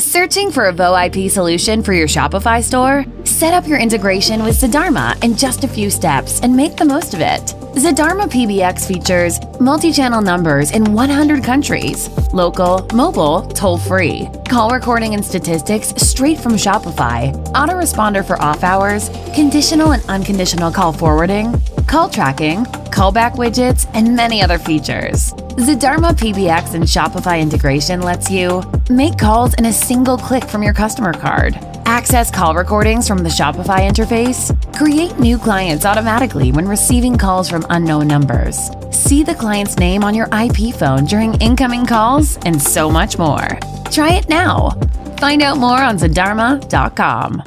Searching for a VoIP solution for your Shopify store? Set up your integration with Zadarma in just a few steps and make the most of it. Zadarma PBX features multi channel numbers in 100 countries, local, mobile, toll free, call recording and statistics straight from Shopify, autoresponder for off hours, conditional and unconditional call forwarding, call tracking, callback widgets, and many other features. Zadarma PBX and Shopify integration lets you make calls in a single click from your customer card, access call recordings from the Shopify interface, create new clients automatically when receiving calls from unknown numbers, see the client's name on your IP phone during incoming calls, and so much more. Try it now. Find out more on Zadarma.com.